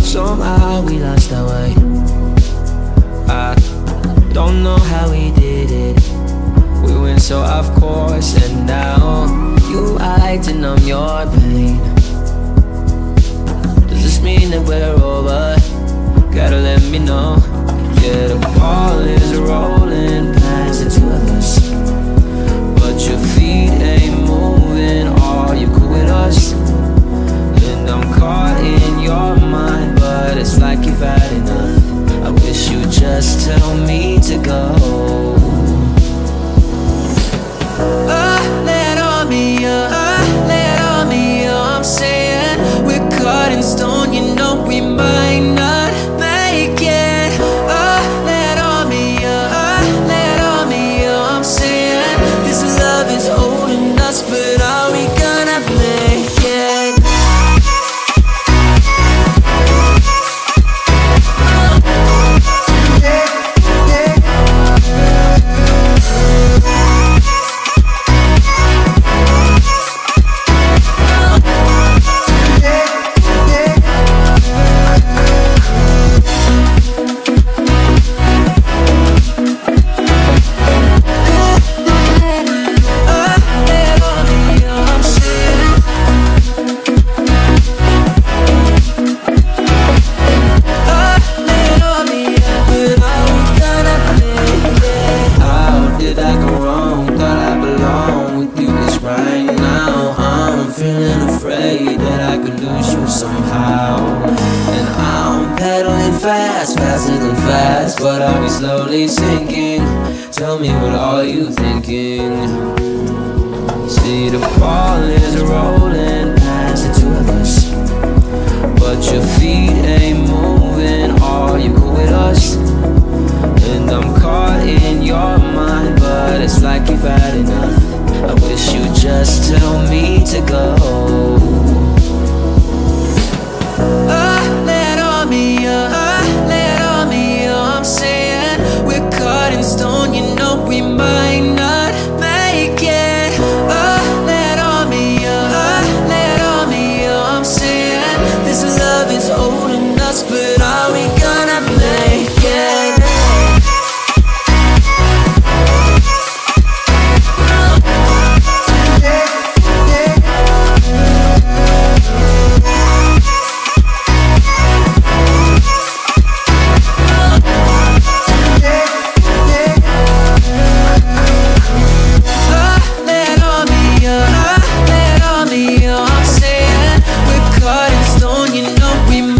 Somehow we lost our way. I don't know how we did it. We went so off course, and now you I like to numb your pain. Does this mean that we're over? Gotta let me know. Yeah, the ball is rolling. My not been afraid that I could lose you somehow. And I'm pedaling fast, faster than fast But I'll be slowly sinking. Tell me what are you thinking? See the falling you know we